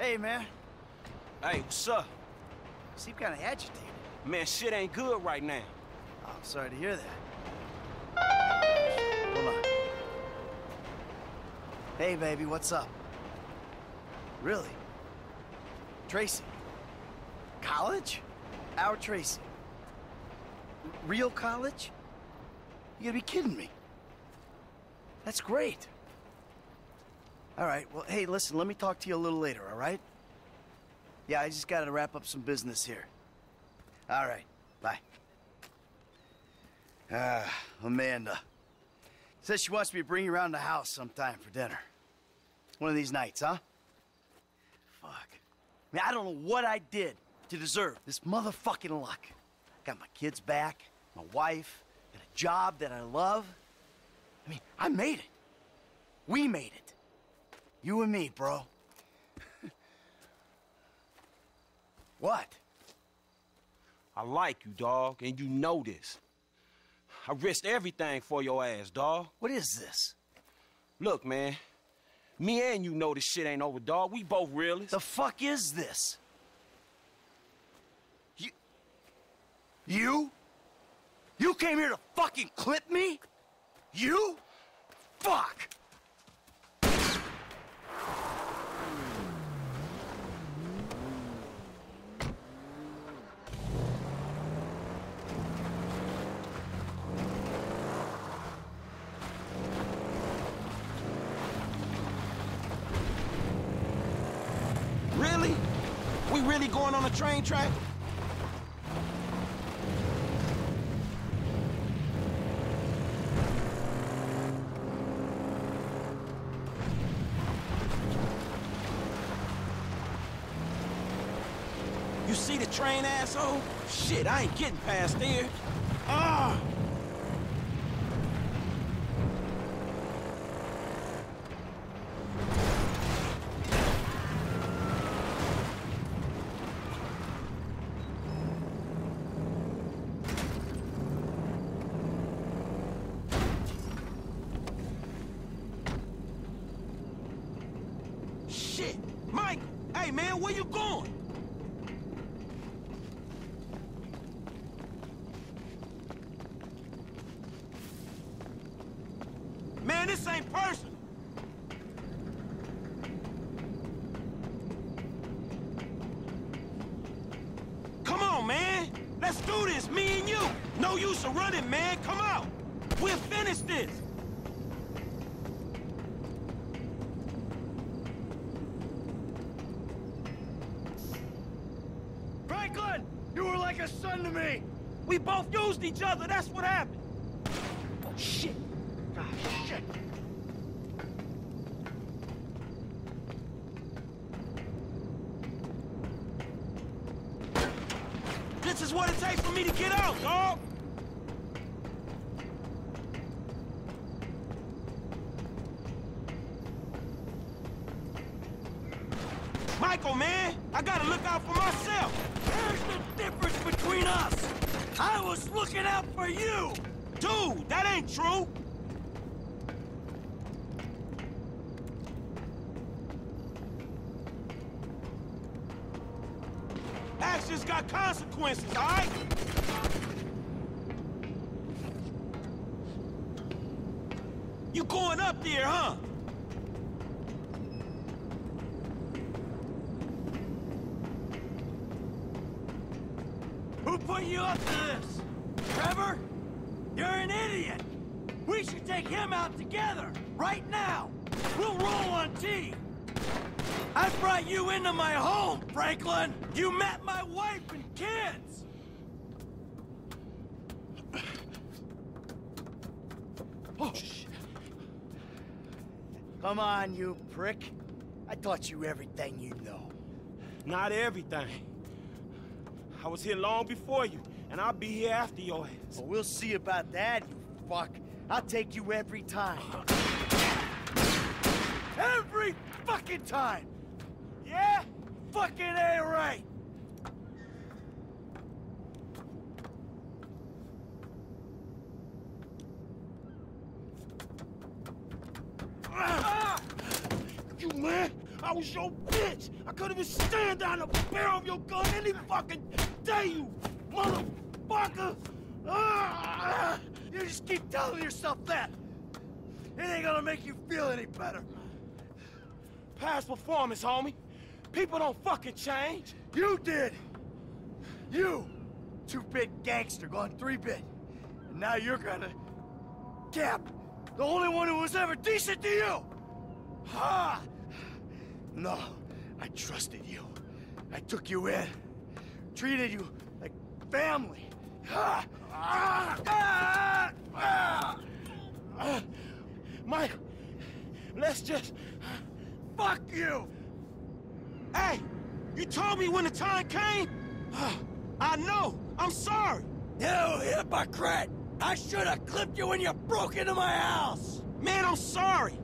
Hey, man. Hey, what's up? Seem kind of agitated. Man, shit ain't good right now. Oh, I'm sorry to hear that. Hold on. Hey, baby, what's up? Really? Tracy? College? Our Tracy? R- real college? You gotta be kidding me. That's great. All right, well, hey, listen, let me talk to you a little later, all right? Yeah, I just gotta wrap up some business here. All right, bye. Ah, Amanda. Says she wants me to bring you around the house sometime for dinner. One of these nights, huh? Fuck. Man, I don't know what I did to deserve this motherfucking luck. Got my kids back, my wife, and a job that I love. I mean, I made it. We made it. You and me, bro. what? I like you, dog, and you know this. I risked everything for your ass, dog. What is this? Look, man. Me and you know this shit ain't over, dog. We both realists. The fuck is this? You. You? You came here to fucking clip me? You? Fuck! Really? We really going on a train track? You see the train, asshole? Shit, I ain't getting past there. Ah! Shit! Mike! Hey, man, where you going? Man, this ain't personal. Come on, man. Let's do this, me and you. No use of running, man. Come out. We'll finish this. Franklin! You were like a son to me! We both used each other. That's what happened. Oh, shit. Ah, shit. This is what it takes for me to get out, dog. Michael, man, I gotta look out for myself. There's the difference between us! I was looking out for you! Dude, that ain't true. Actions got consequences, all right? You going up there, huh? Who put you up to this? Trevor? You're an idiot! We should take him out together, right now! We'll roll on T! I brought you into my home, Franklin! You met my wife and kids! Oh, shit. Come on, you prick. I taught you everything you know. Not everything. I was here long before you, and I'll be here after your ass. Well, we'll see about that, you fuck. I'll take you every time. Every fucking time! Yeah? Fucking A right! You man, I was your bitch. I couldn't even stand down the barrel of your gun any fucking day, you motherfucker. Ah! You just keep telling yourself that. It ain't gonna make you feel any better. Past performance, homie. People don't fucking change. You did. You, two-bit gangster gone three-bit. And now you're gonna... Cap, the only one who was ever decent to you. Ha! No, I trusted you. I took you in. Treated you like family. Mike, let's just... Fuck you! Hey, you told me when the time came. I know. I'm sorry. You hypocrite! I should have clipped you when you broke into my house! Man, I'm sorry.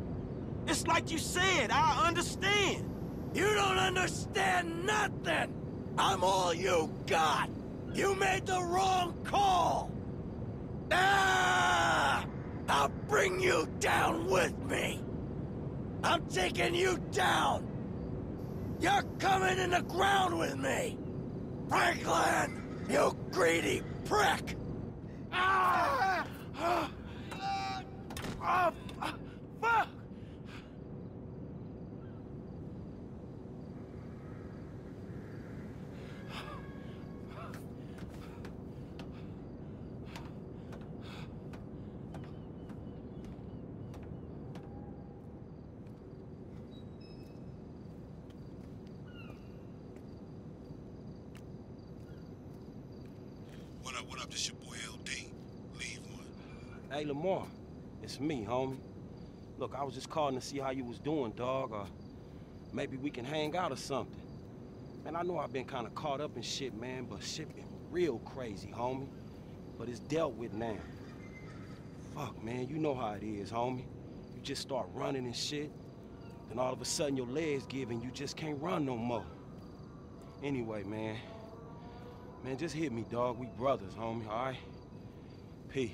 It's like you said, I understand. You don't understand nothing! I'm all you got! You made the wrong call! Ah! I'll bring you down with me! I'm taking you down! You're coming in the ground with me! Franklin! You greedy prick! Ah! Ah! Ah! Ah! Fuck! What up, what up? This your boy LD. Leave one. Hey, Lamar, it's me, homie. Look, I was just calling to see how you was doing, dog, or maybe we can hang out or something. Man, I know I've been kind of caught up in shit, man, but shit been real crazy, homie. But it's dealt with now. Fuck, man, you know how it is, homie. You just start running and shit, then all of a sudden your legs give and you just can't run no more. Anyway, man, man, just hit me, dog. We brothers, homie, all right? Peace.